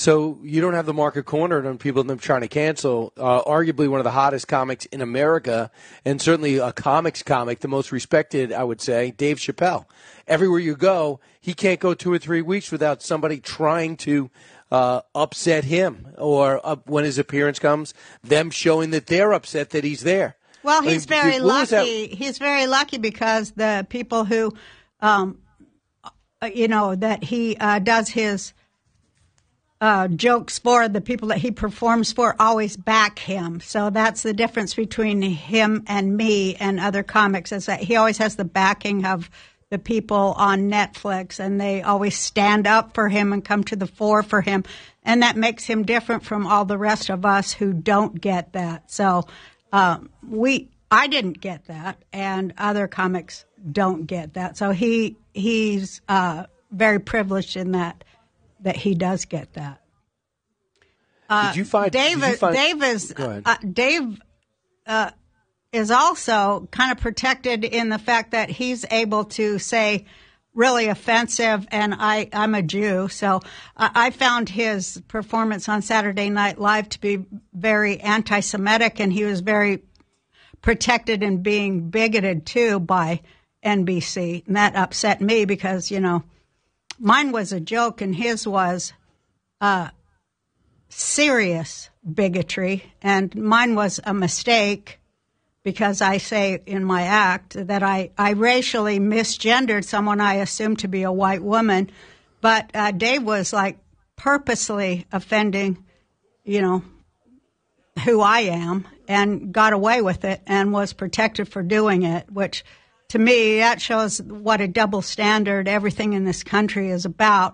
So you don't have the market cornered on people them trying to cancel. Uh, arguably one of the hottest comics in America, and certainly a comics comic, the most respected, I would say, Dave Chappelle. Everywhere you go, he can't go two or three weeks without somebody trying to uh, upset him, or uh, when his appearance comes, them showing that they're upset that he's there. Well, I mean, he's very what was that- lucky. He's very lucky because the people who, um, uh, you know, that he uh, does his uh, jokes for, the people that he performs for, always back him. So that's the difference between him and me and other comics is that he always has the backing of the people on Netflix and they always stand up for him and come to the fore for him. And that makes him different from all the rest of us who don't get that. So, um, we, I didn't get that and other comics don't get that. So he, he's, uh, very privileged in that, that he does get that. did you find? Dave, you find- Dave is uh, Dave uh, is also kind of protected in the fact that he's able to say really offensive, and I I'm a Jew, so I, I found his performance on Saturday Night Live to be very anti-Semitic, and he was very protected and being bigoted too by NBC, and that upset me because you know mine was a joke and his was serious bigotry, and mine was a mistake because I say in my act that I, I racially misgendered someone I assumed to be a white woman, but uh, Dave was like purposely offending, you know, who I am and got away with it and was protected for doing it, which to me, that shows what a double standard everything in this country is about.